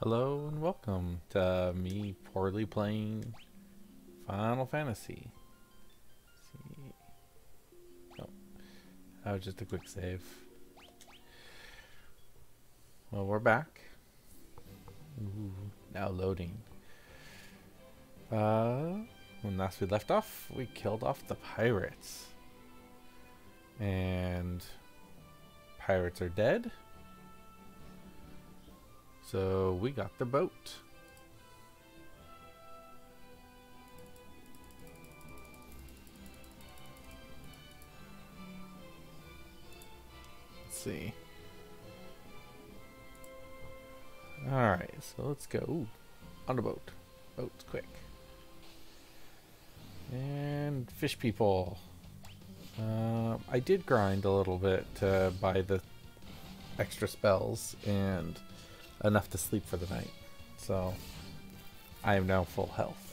Hello and welcome to me poorly playing Final Fantasy. Oh, that was just a quick save. Well, we're back. Ooh, now loading. Uh, when last we left off, we killed off the pirates. And pirates are dead. So we got the boat. Let's see. Alright, so let's go. Ooh, on the boat. Boat's quick. And fish people. Uh, I did grind a little bit to buy the extra spells and enough to sleep for the night. So I am now full health.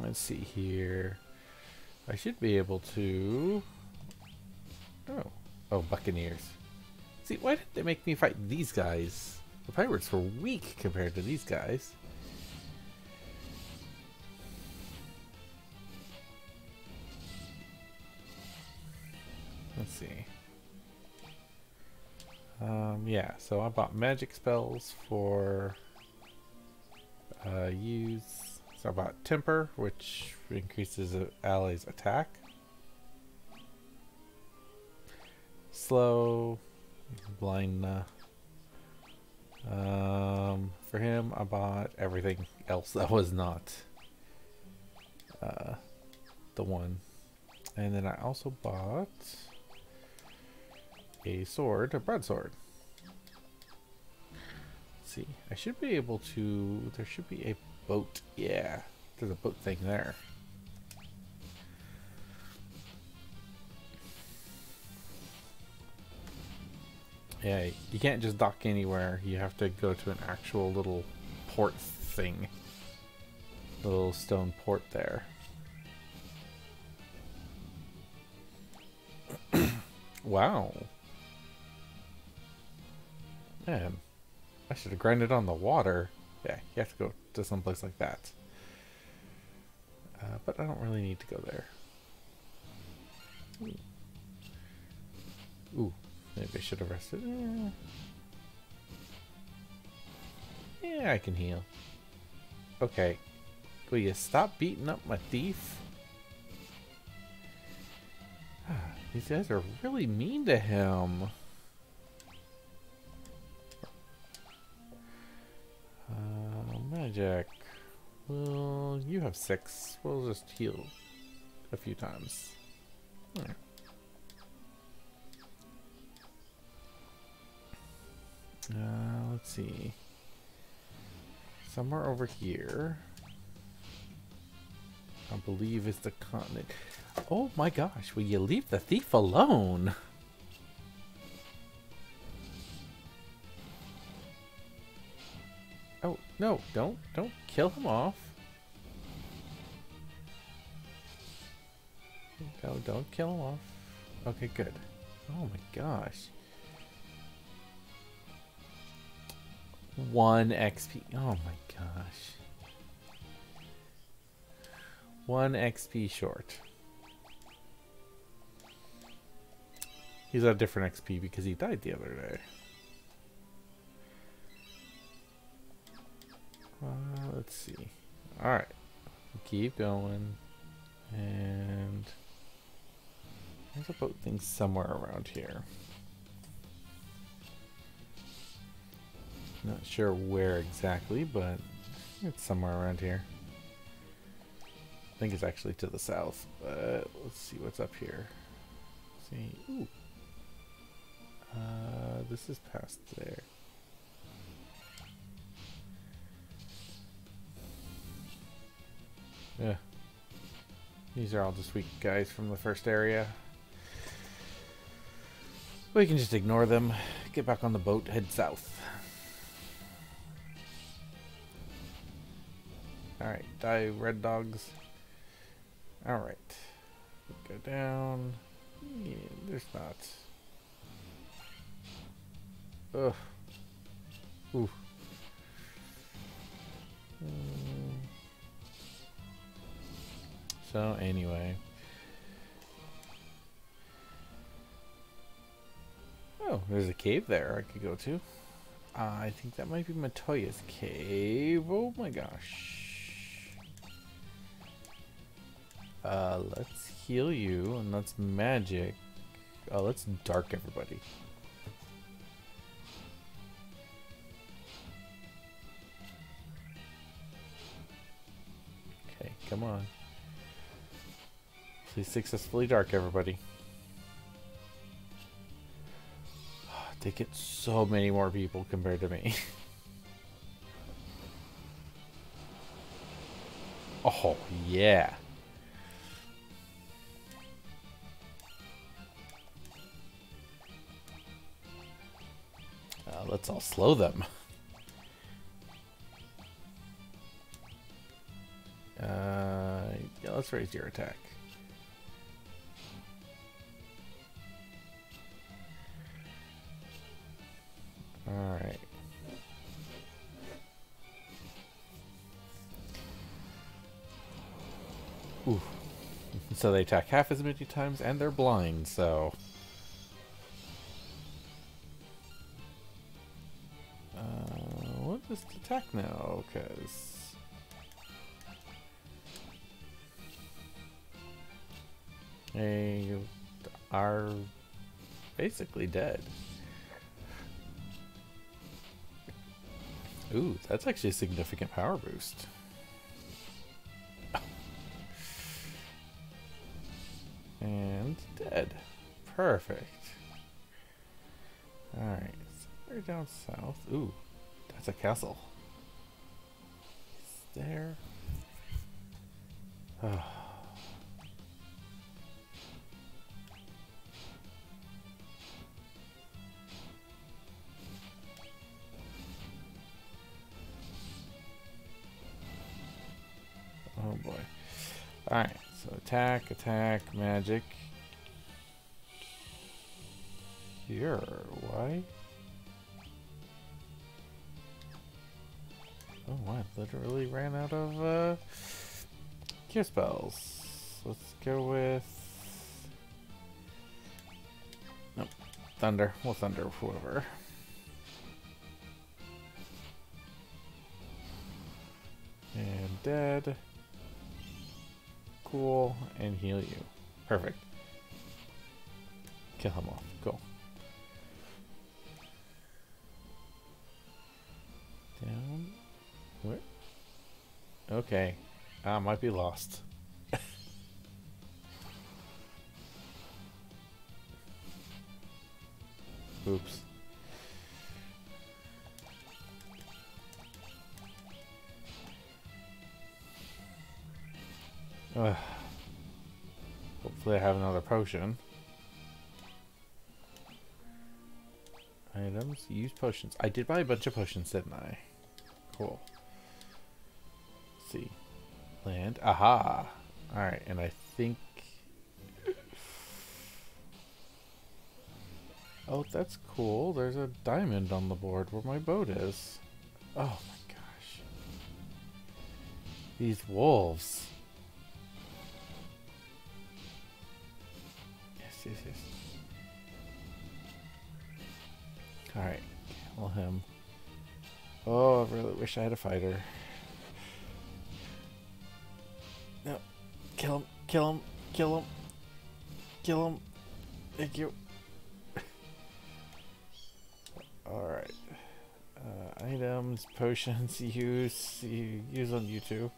Let's see here. I should be able to... Oh. Oh, Buccaneers. See, why did they make me fight these guys? The pirates were weak compared to these guys. Um, yeah, so I bought magic spells for uh, use. So I bought Temper, which increases an ally's attack. Slow, blind. Uh, um, for him, I bought everything else that was not uh, the one. And then I also bought a sword, a broadsword. Let's see, I should be able to, there should be a boat. Yeah, there's a boat thing there. Yeah, you can't just dock anywhere. You have to go to an actual little port thing. Little stone port there. wow. I should have grinded on the water. Yeah, you have to go to some place like that. Uh, but I don't really need to go there. Ooh, maybe I should have rested. Yeah. yeah, I can heal. Okay. Will you stop beating up my thief? These guys are really mean to him. Magic. Well, you have six. We'll just heal a few times. Hmm. Uh, let's see. Somewhere over here, I believe is the continent. Oh my gosh, will you leave the thief alone? no, don't, don't kill him off. No, don't kill him off. Okay, good. Oh my gosh. One XP. Oh my gosh. One XP short. He's a different XP because he died the other day. Uh, let's see. Alright. Keep going. And there's a boat thing somewhere around here. Not sure where exactly, but it's somewhere around here. I think it's actually to the south, but let's see what's up here. See, ooh. Uh, this is past there. Yeah. These are all just weak guys from the first area. We can just ignore them, get back on the boat, head south. Alright, die red dogs. Alright. Go down. Yeah, there's not. Ugh. Ooh. Mm. So anyway. Oh, there's a cave there I could go to. Uh, I think that might be Matoya's cave. Oh my gosh. Uh, let's heal you and let's magic. Oh, let's dark everybody. Okay, come on. Please successfully dark everybody. They get so many more people compared to me. oh, yeah. Uh, let's all slow them. Uh, yeah, let's raise your attack. Alright. Ooh. So they attack half as many times and they're blind, so... Uh, what does attack now? Because... They are basically dead. Ooh, that's actually a significant power boost. And dead. Perfect. Alright, somewhere down south. Ooh, that's a castle. Is there? Alright, so attack, attack, magic. Here, why? Oh, I literally ran out of uh, cure spells. Let's go with... Nope, thunder. We'll thunder whoever. And dead cool, and heal you. Perfect. Kill him off. Cool. Down. Where? Okay. I might be lost. Oops. Hopefully I have another potion. Items, use potions. I did buy a bunch of potions, didn't I? Cool. Let's see. Land. Aha! Alright, and I think... Oh, that's cool. There's a diamond on the board where my boat is. Oh my gosh. These wolves. Yes, yes. Alright, kill him. Oh, I really wish I had a fighter. No. Kill him, kill him, kill him. Kill him. Thank you. Alright. Uh, items, potions, use, use on you two.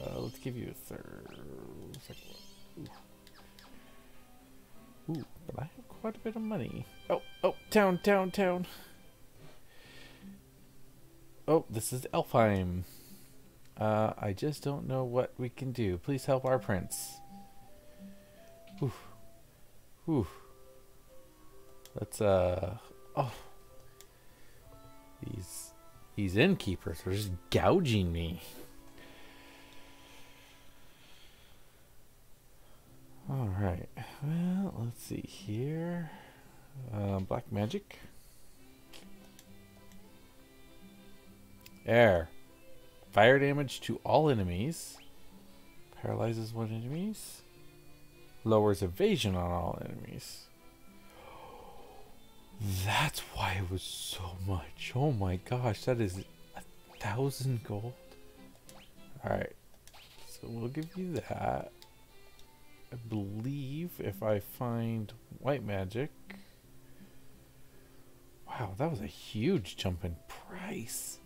Uh, let's give you a third. Second one. Ooh, but I have quite a bit of money. Oh, oh, town, town, town. Oh, this is Elfheim. Uh, I just don't know what we can do. Please help our prince. Ooh. Ooh. Let's, uh... Oh. These... These innkeepers are just gouging me. Alright, well, let's see here. Uh, black magic. Air. Fire damage to all enemies. Paralyzes one enemies. Lowers evasion on all enemies. That's why it was so much. Oh my gosh, that is a thousand gold. Alright, so we'll give you that. I believe if I find white magic. Wow, that was a huge jump in price.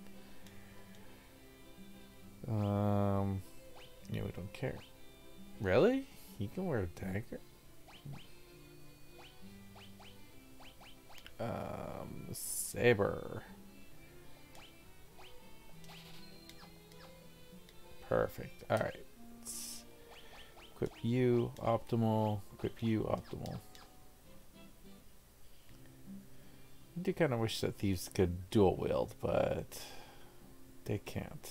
Um, yeah, we don't care. Really? He can wear a dagger? Um, saber. Perfect. Alright. Equip you, optimal. Equip you, optimal. I do kind of wish that thieves could dual wield, but they can't.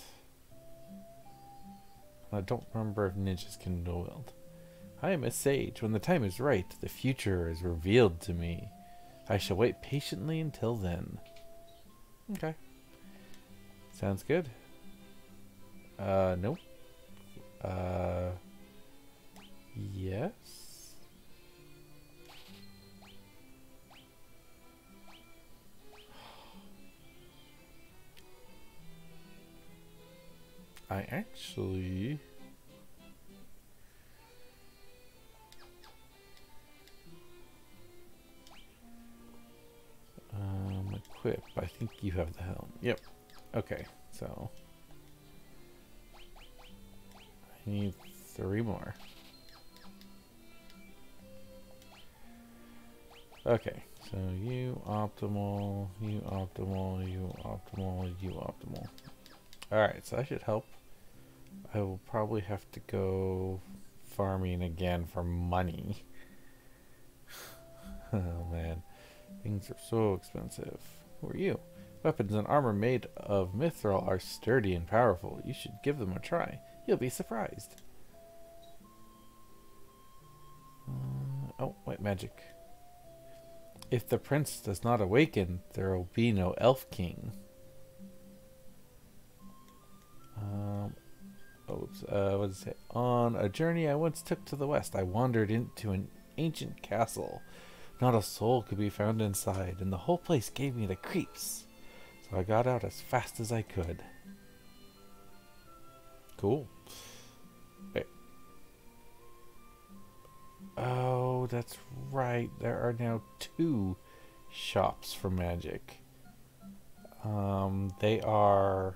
I don't remember if ninjas can dual wield. I am a sage. When the time is right, the future is revealed to me. I shall wait patiently until then. Okay. Sounds good. Uh, nope. Uh, yes. I actually... Um, equip. I think you have the helm. Yep. Okay, so... I need three more. Okay, so you optimal, you optimal, you optimal, you optimal. Alright, so I should help. I will probably have to go farming again for money. oh man, things are so expensive. Who are you? Weapons and armor made of mithril are sturdy and powerful. You should give them a try. You'll be surprised. Uh, oh, white magic. If the prince does not awaken, there will be no elf king. Um, oops, uh, what does it say? On a journey I once took to the west, I wandered into an ancient castle. Not a soul could be found inside, and the whole place gave me the creeps. So I got out as fast as I could. Cool. Oh, that's right. There are now two shops for magic. Um, they are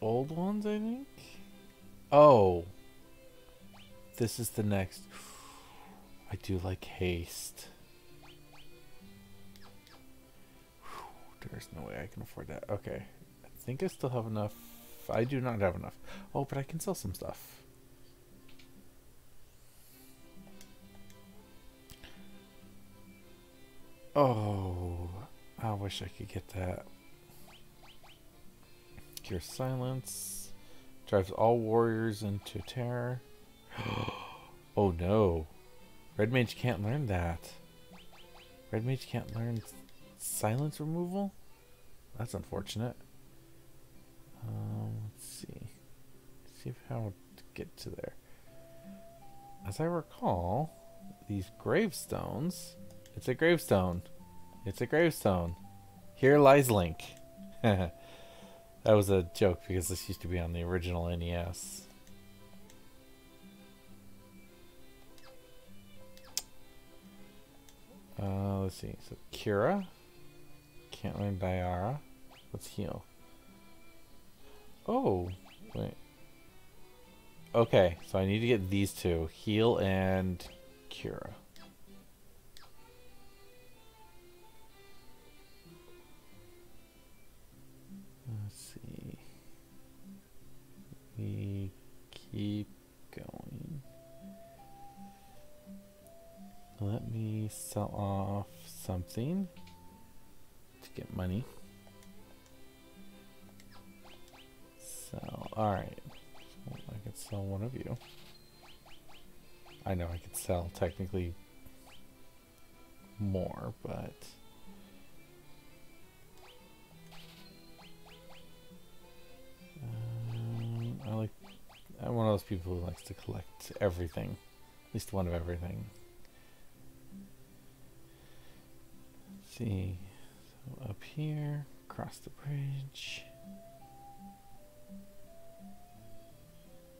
old ones, I think. Oh, this is the next. I do like haste. There's no way I can afford that. Okay. I think I still have enough. I do not have enough. Oh, but I can sell some stuff. Oh, I wish I could get that. Cure silence. Drives all warriors into terror. oh no. Red Mage can't learn that. Red Mage can't learn silence removal? That's unfortunate. Um, let's see. Let's see if how to get to there. As I recall, these gravestones. It's a gravestone. It's a gravestone. Here lies Link. that was a joke because this used to be on the original NES. Uh, let's see. So Kira. Can't learn Diara. Let's heal. Oh, wait. Okay, so I need to get these two. Heal and Cura. Let's see. We keep going. Let me sell off something to get money. Alright. So I could sell one of you. I know I could sell technically more, but um, I like. I'm one of those people who likes to collect everything, at least one of everything. Let's see, so up here, across the bridge,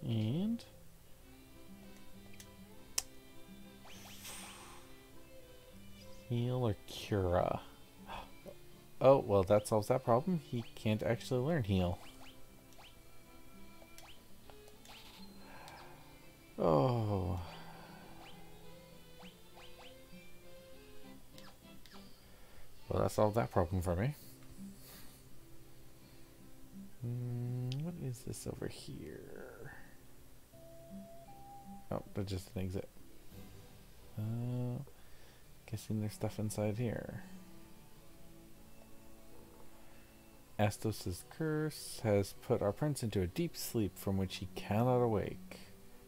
and. Heal or Cura? Oh, well, that solves that problem. He can't actually learn Heal. Oh. Well, that solved that problem for me. Mm, what is this over here? That's just an exit. Uh, Guessing there's stuff inside here. Astos' curse has put our prince into a deep sleep from which he cannot awake.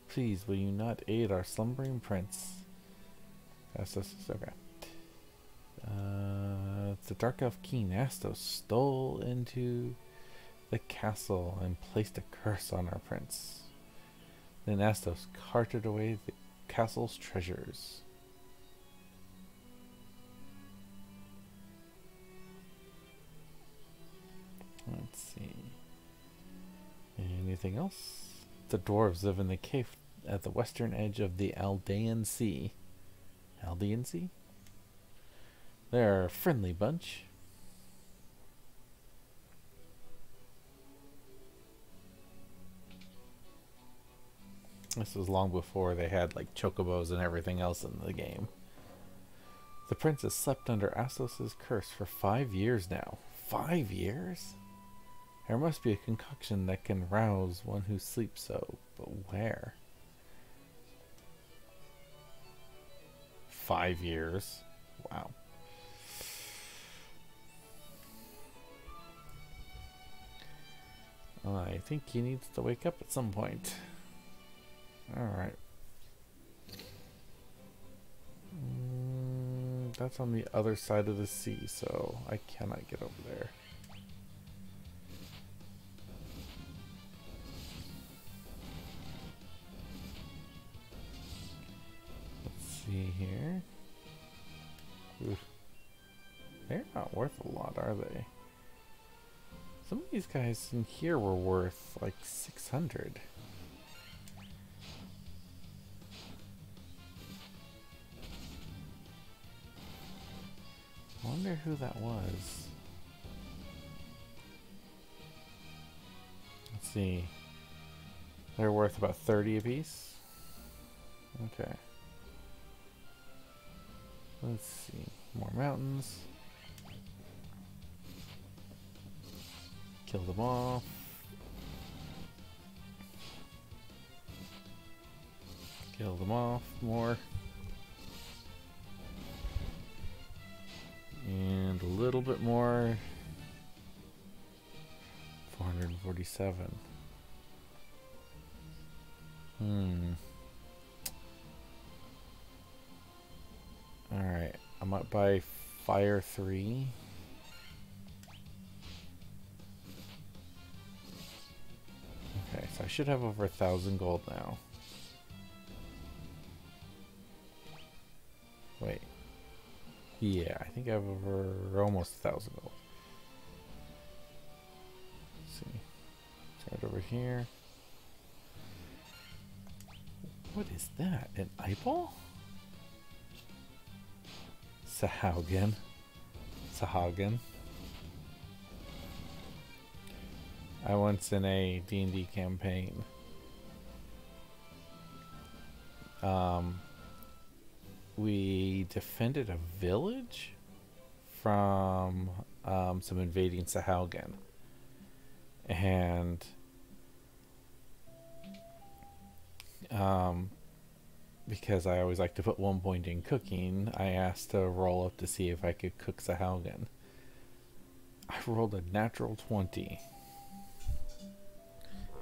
Please, will you not aid our slumbering prince? Astos is okay. Uh, the dark elf king Astos stole into the castle and placed a curse on our prince. Then Astos carted away the castle's treasures. Let's see. Anything else? The dwarves live in the cave at the western edge of the Aldean Sea. Aldean Sea? They're a friendly bunch. This was long before they had like chocobos and everything else in the game. The princess slept under Astos' curse for five years now. Five years? There must be a concoction that can rouse one who sleeps so, but where? Five years. Wow. I think he needs to wake up at some point. Alright. Mm, that's on the other side of the sea, so I cannot get over there. Let's see here. Oof. They're not worth a lot, are they? Some of these guys in here were worth like 600. Wonder who that was. Let's see. They're worth about 30 apiece. Okay. Let's see. More mountains. Kill them off. Kill them off more. And a little bit more. 447. Hmm. Alright, I'm up by Fire 3. Okay, so I should have over a thousand gold now. Wait. Yeah, I think I have over almost a thousand gold. Let's see. It's right over here. What is that? An eyeball? Sahuagin. Sahuagin. I once in a D&D campaign um, we defended a village from um, some invading Sahuagin. And um, because I always like to put one point in cooking, I asked to roll up to see if I could cook Sahuagin. I rolled a natural 20.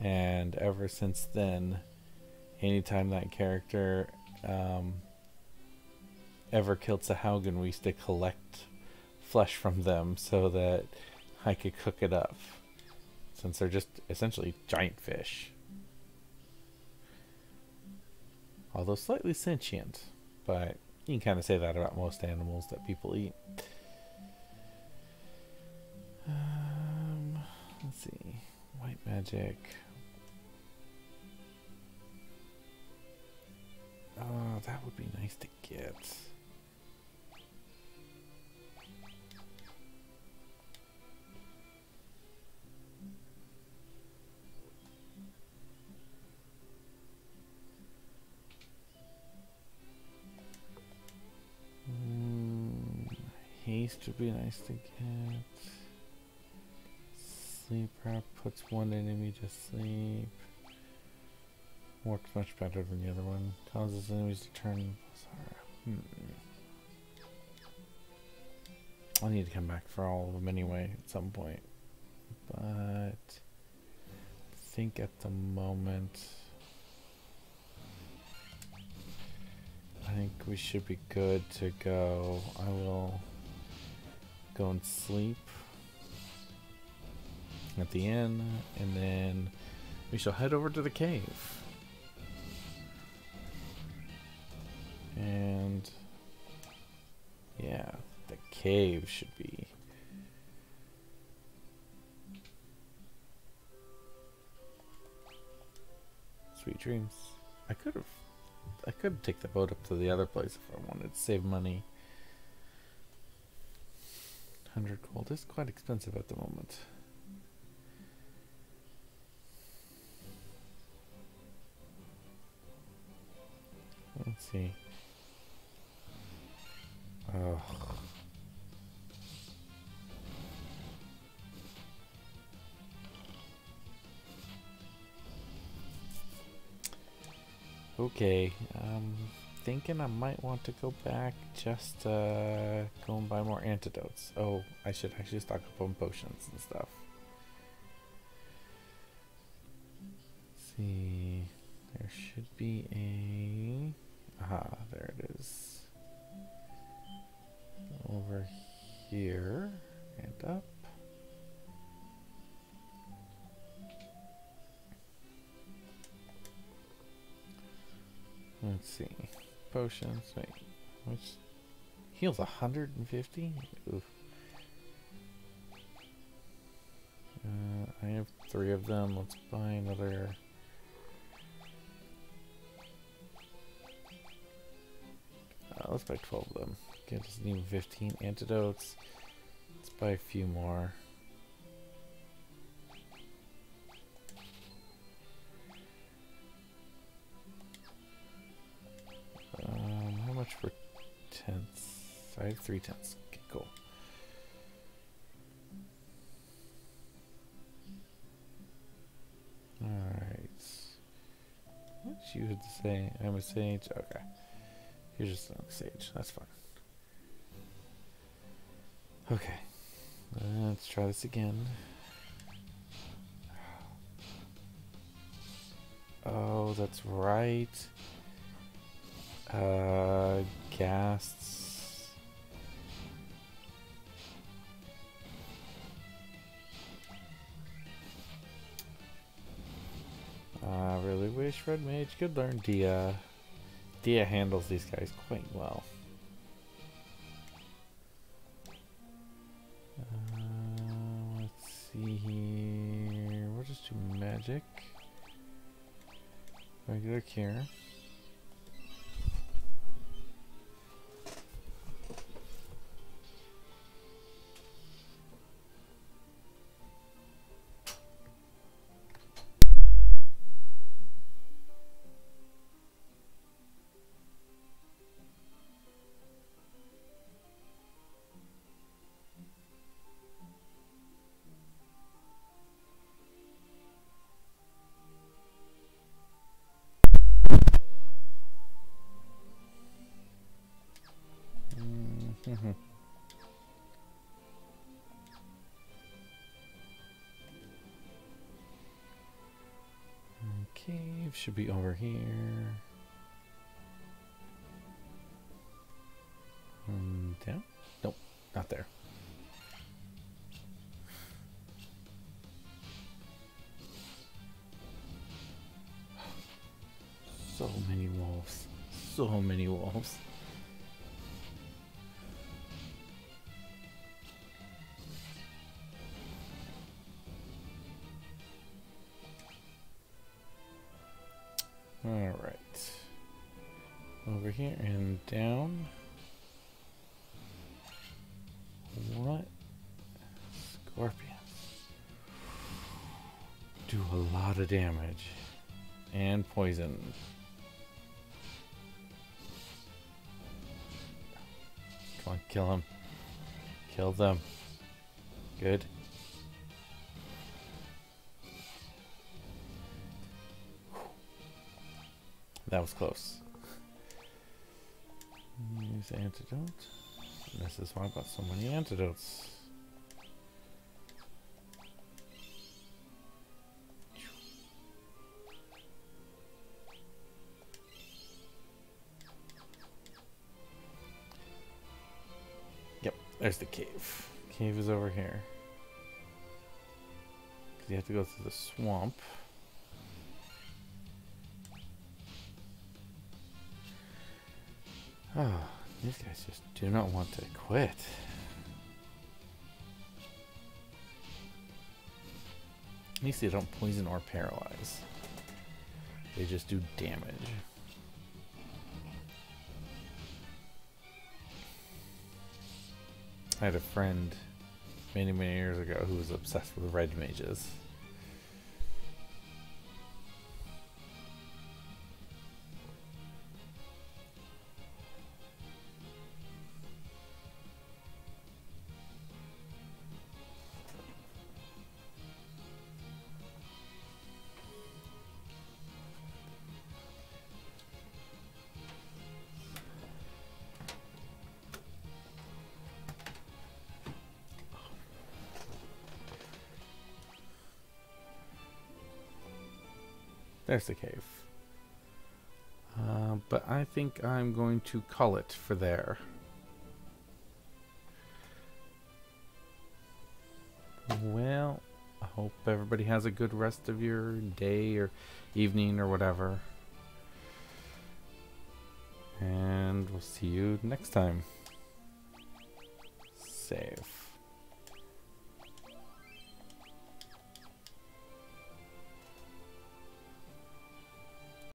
And ever since then, anytime that character um, ever killed Sahuagin, we used to collect flesh from them so that I could cook it up. Since they're just essentially giant fish. Although slightly sentient, but you can kind of say that about most animals that people eat. Um, let's see. White magic. Oh, that would be nice to get. Would be nice to get. Sleep wrap puts one enemy to sleep. Works much better than the other one. Causes enemies to turn. Hmm. I'll need to come back for all of them anyway at some point. But I think at the moment I think we should be good to go. I will go and sleep at the inn and then we shall head over to the cave. And yeah, the cave should be sweet dreams. I could have I could take the boat up to the other place if I wanted to save money. 100 gold is quite expensive at the moment. Let's see. Oh. Okay, um, thinking I might want to go back just uh, go and buy more antidotes. Oh, I should actually stock up on potions and stuff. Let's see, there should be a. Aha, there it is. Over here and up. Let's see. Potions. Wait. Which heals 150? Oof. Uh, I have three of them. Let's buy another. Uh, let's buy 12 of them. Get us even 15 antidotes. Let's buy a few more. Three tents. Okay, cool. Alright. What you would say? I'm a sage. Okay. You're just a sage. That's fine. Okay. Let's try this again. Oh, that's right. Uh, Ghasts. Really wish Red Mage could learn Dia. Dia handles these guys quite well. Uh, let's see here. We'll just do magic. Regular cure. Should be over here. Over here and down. What? Scorpions. Do a lot of damage. And poison. Come on, kill him. Kill them. Good. That was close. Use antidote. This is why I got so many antidotes. Yep, there's the cave. Cave is over here. Because you have to go through the swamp. Oh, these guys just do not want to quit. At least they don't poison or paralyze. They just do damage. I had a friend many, many years ago who was obsessed with red mages. There's the cave. Uh, but I think I'm going to call it for there. Well, I hope everybody has a good rest of your day or evening or whatever. And we'll see you next time.